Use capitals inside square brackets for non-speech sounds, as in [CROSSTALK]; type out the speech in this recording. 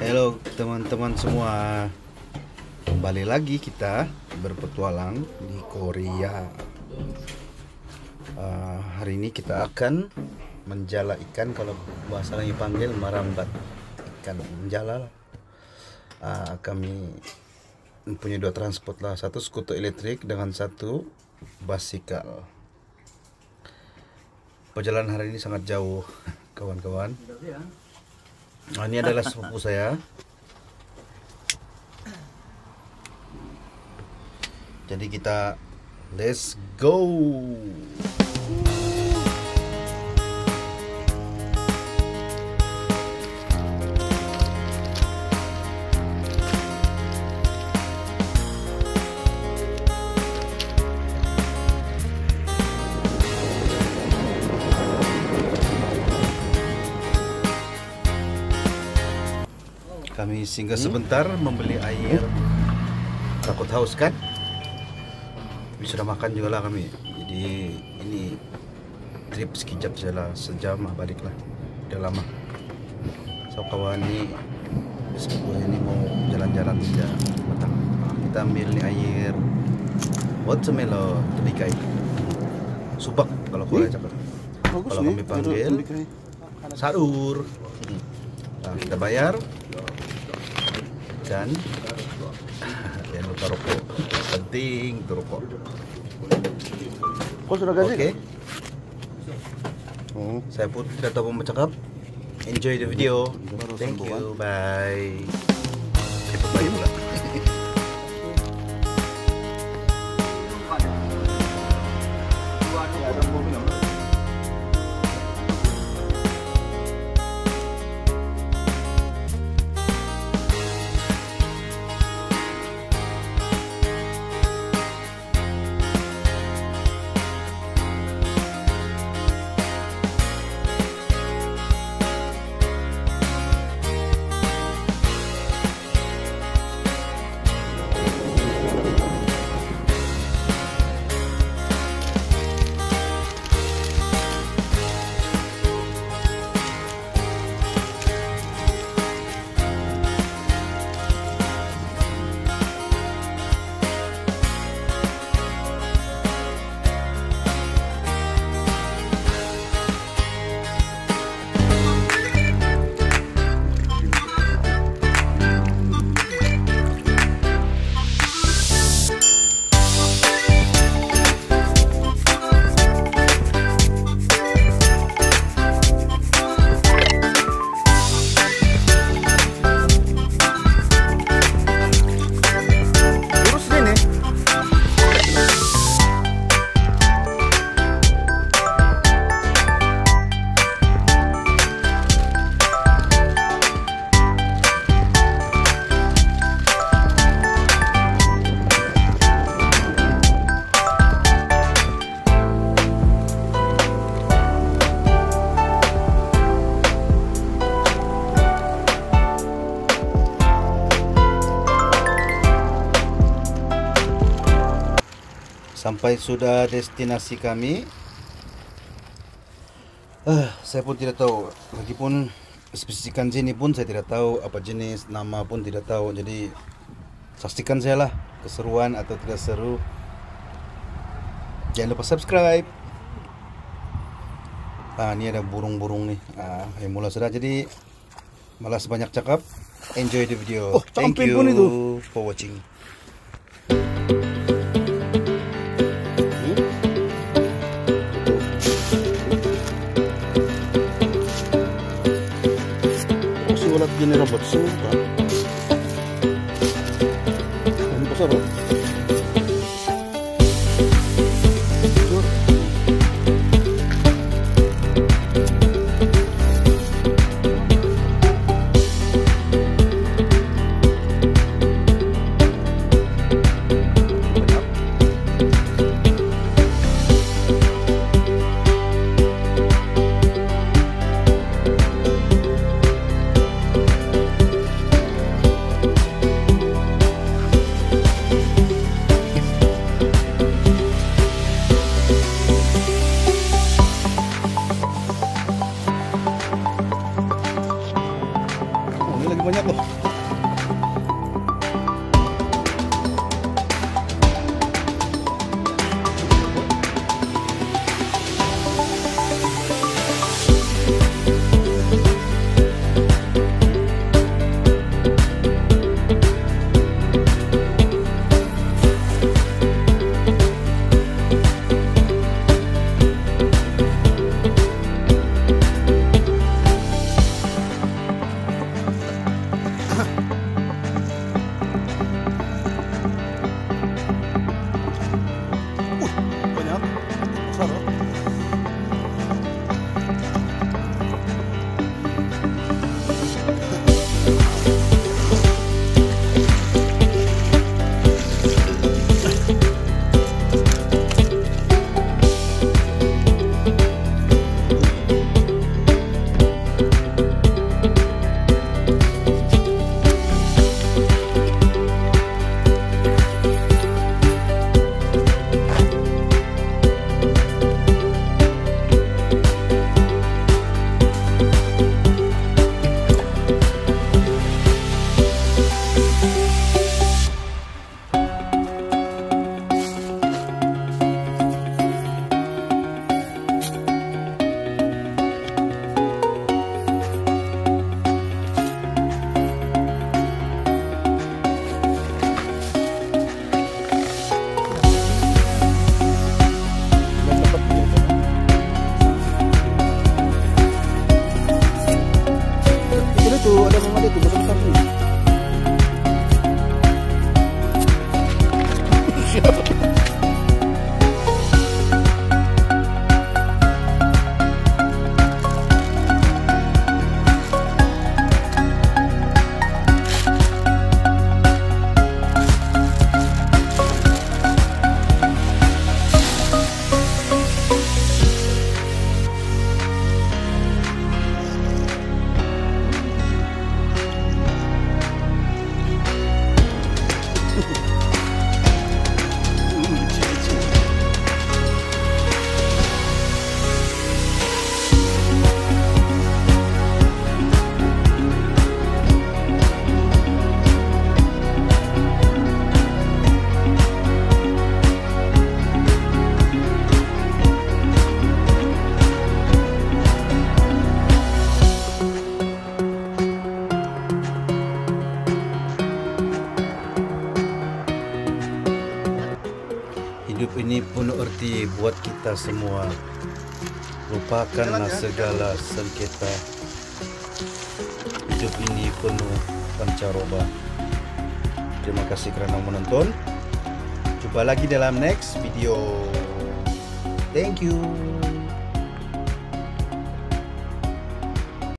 Halo teman-teman semua. Kembali lagi kita berpetualang di Korea. Uh, Hari ini kita akan menjala ikan Kalau bahasa lagi panggil merambat ikan menjala uh, Kami mempunyai dua transport lah. Satu skuter elektrik dengan satu basikal. Perjalanan hari ini sangat jauh [LAUGHS] kawan-kawan Nah, ini adalah sepupu saya. Jadi kita let's go. Kami singgah sebentar membeli air. Takut haus kan? Tapi sudah makan juga lah kami. Jadi ini trip sekejap saja lah, sejam lah balik lah. Udah lama. So kawan ni sepupu ini mau jalan-jalan saja petang. Nah, kita ambil ni air watermelon telikai. Subak kalau kau cakap. Kalau kami panggil. Saur. Nah, kita bayar dan jangan lupa [LAUGHS] rokok penting itu rokok Kau sudah oke. Gaji? Oh. saya pun tidak tahu mau bercakap enjoy the video. Thank you. bye bye sampai sudah destinasi kami. Eh, saya pun tidak tahu. Lagipun spesifikan sini pun saya tidak tahu apa jenis nama pun tidak tahu. Jadi saksikan saya lah keseruan atau tidak seru. Jangan lupa subscribe. Ah ini ada burung-burung nih. Ah yang mulai sudah. Jadi malas banyak cakap. Enjoy the video. Oh, thank you pun itu. for watching ini penuh arti buat kita semua. Lupakanlah segala sengketa. Hidup ini penuh pancaroba. Terima kasih kerana menonton. Jumpa lagi dalam next video. Thank you.